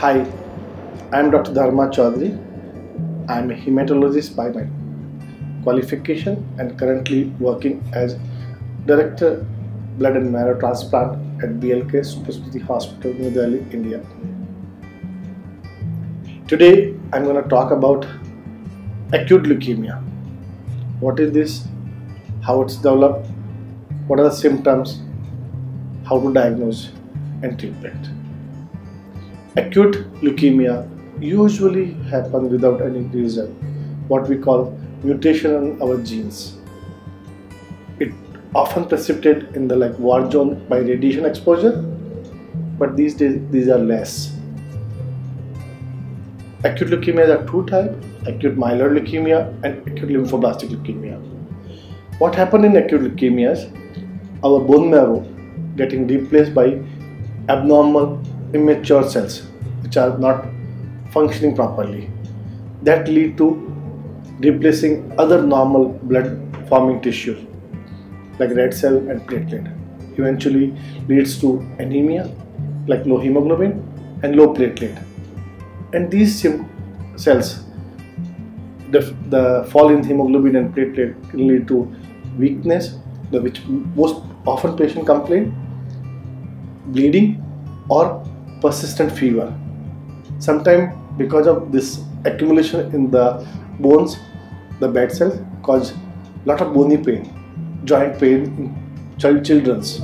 Hi, I'm Dr. Dharma Choudhary. I'm a hematologist by my qualification and currently working as Director Blood and Marrow Transplant at BLK Super Specialty Hospital, New Delhi, India. Today I'm going to talk about acute leukemia. What is this? How it's developed? What are the symptoms? How to diagnose and treatment? Acute leukemia usually happen without any reason, what we call mutation in our genes. It often precipitated in the like war zone by radiation exposure, but these days these are less. Acute leukemia are two types: acute myeloid leukemia and acute lymphoblastic leukemia. What happened in acute leukemias? Our bone marrow getting replaced by abnormal immature cells which are not functioning properly that lead to replacing other normal blood forming tissue like red cell and platelet. Eventually leads to anemia like low hemoglobin and low platelet. And these cells the, the fall in hemoglobin and platelet can lead to weakness which most often patient complain bleeding or persistent fever. Sometimes because of this accumulation in the bones, the bed cells cause lot of bony pain, joint pain in child children's.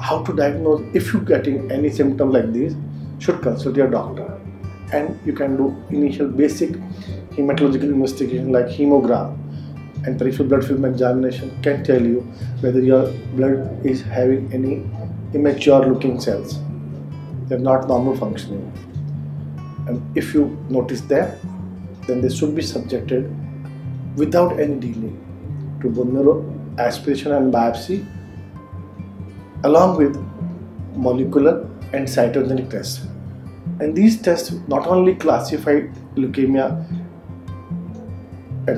How to diagnose if you're getting any symptom like this, should consult your doctor and you can do initial basic hematological investigation like hemogram and peripheral blood film examination can tell you whether your blood is having any immature looking cells. They're not normal functioning. And if you notice that, then they should be subjected without any delay to bone marrow aspiration and biopsy along with molecular and cytogenic tests. And these tests not only classify leukemia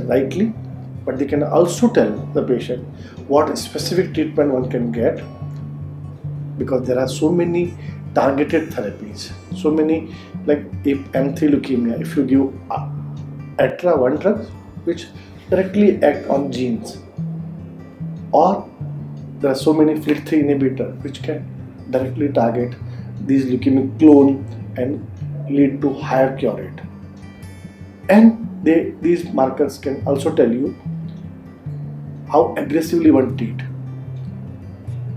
rightly, but they can also tell the patient what specific treatment one can get because there are so many targeted therapies. So many like if m3 leukemia if you give atra one drug which directly act on genes or there are so many FLT3 inhibitor which can directly target these leukemic clone and lead to higher cure rate and they, these markers can also tell you how aggressively one treat.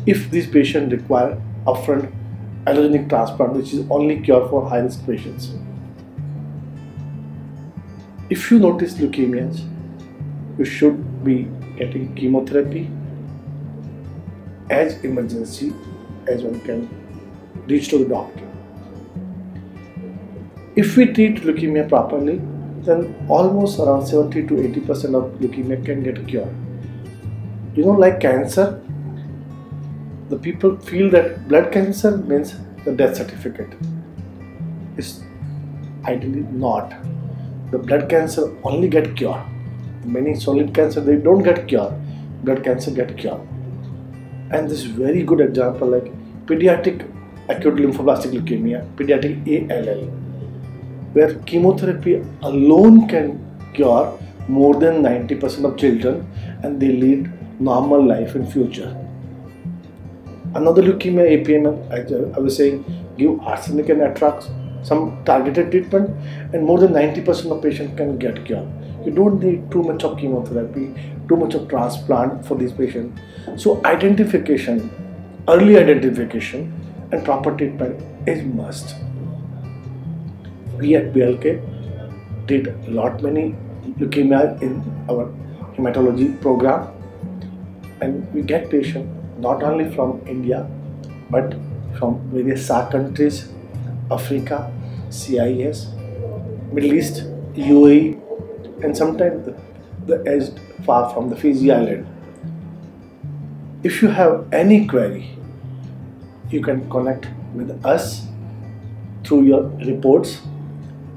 If this patient require upfront allogenic transplant, which is only cure for high risk patients. If you notice leukemias, you should be getting chemotherapy as emergency as one can reach to the doctor. If we treat leukemia properly, then almost around 70 to 80 percent of leukemia can get cured you know like cancer the people feel that blood cancer means the death certificate it's ideally not. The blood cancer only get cure many solid cancer they don't get cure blood cancer get cure and this very good example like pediatric acute lymphoblastic leukemia pediatric ALL where chemotherapy alone can cure more than 90% of children and they lead normal life in future. Another leukemia APM, I, was saying, give arsenic and ATRA, some targeted treatment, and more than 90% of patients can get cured. You don't need too much of chemotherapy, too much of transplant for these patients. So identification, early identification, and proper treatment is must. We at BLK did a lot many leukemia in our hematology program and we get patients not only from India but from various SAARC countries, Africa, CIS, Middle East, UAE, and sometimes the, the edge far from the Fiji island. If you have any query, you can connect with us through your reports.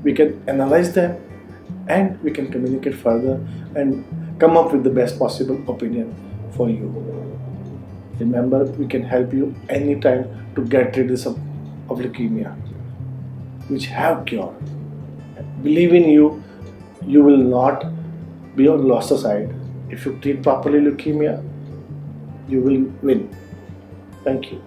We can analyze them and we can communicate further and come up with the best possible opinion for you. Remember, we can help you anytime to get rid of, of leukemia which have cure. Believe in you, you will not be on loser side. If you treat properly leukemia, you will win. Thank you.